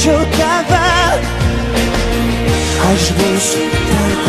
mačiau tave Aš būsiu tarp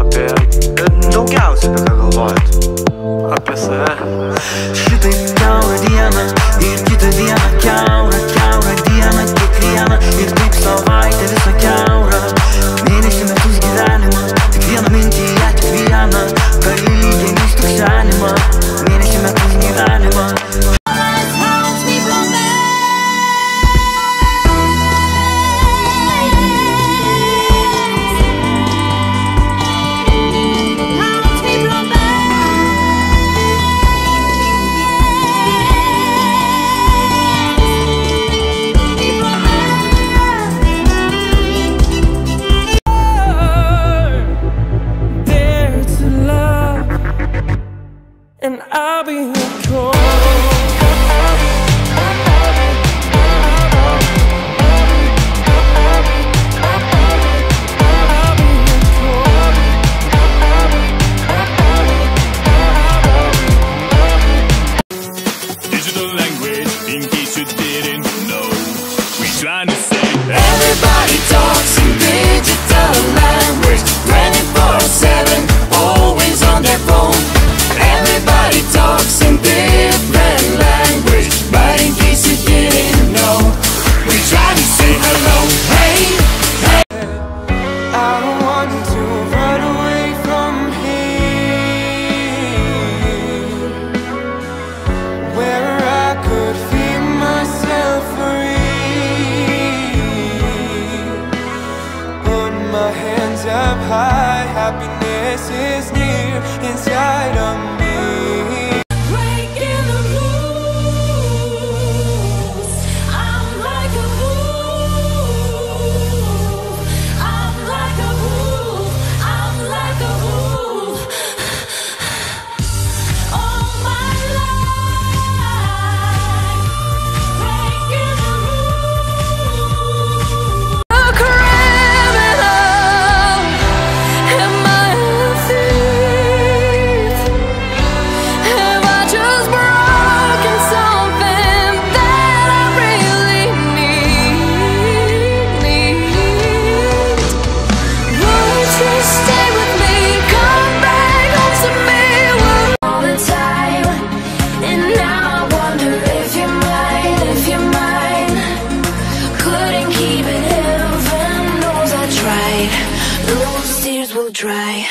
Apie e, daugiausiai apie ką galvojat? Apie save. Šitaip kalą dieną ir kitą dieną kelią. language in case you didn't know. We trying to say everybody talks. my hands up high. Happiness is near inside of me. Try.